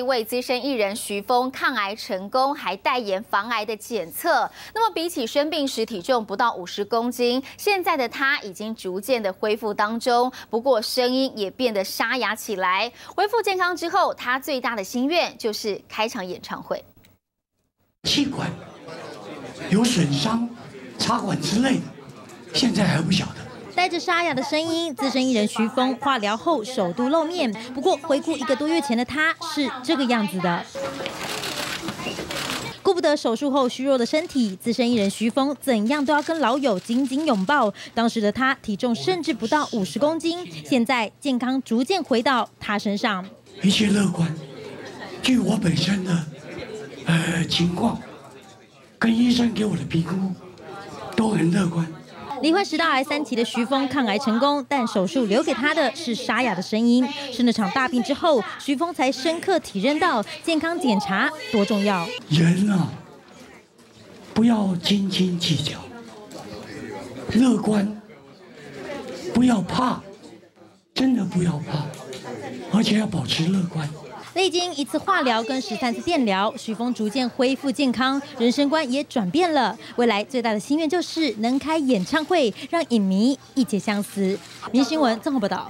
一位资深艺人徐峰抗癌成功，还代言防癌的检测。那么比起生病时体重不到五十公斤，现在的他已经逐渐的恢复当中，不过声音也变得沙哑起来。恢复健康之后，他最大的心愿就是开场演唱会。气管有损伤、插管之类的，现在还不晓得。带着沙哑的声音，资深艺人徐峰化疗后首度露面。不过回顾一个多月前的他，是这个样子的。顾不得手术后虚弱的身体，资深艺人徐峰怎样都要跟老友紧紧拥抱。当时的他体重甚至不到五十公斤，现在健康逐渐回到他身上，一切乐观。据我本身的呃情况，跟医生给我的评估都很乐观。罹患食道癌三期的徐峰抗癌成功，但手术留给他的是沙哑的声音。生了场大病之后，徐峰才深刻体认到健康检查多重要。人啊，不要斤斤计较，乐观，不要怕，真的不要怕，而且要保持乐观。历经一次化疗跟十三次电疗，许峰逐渐恢复健康，人生观也转变了。未来最大的心愿就是能开演唱会，让影迷一解相思。明新闻综合报道。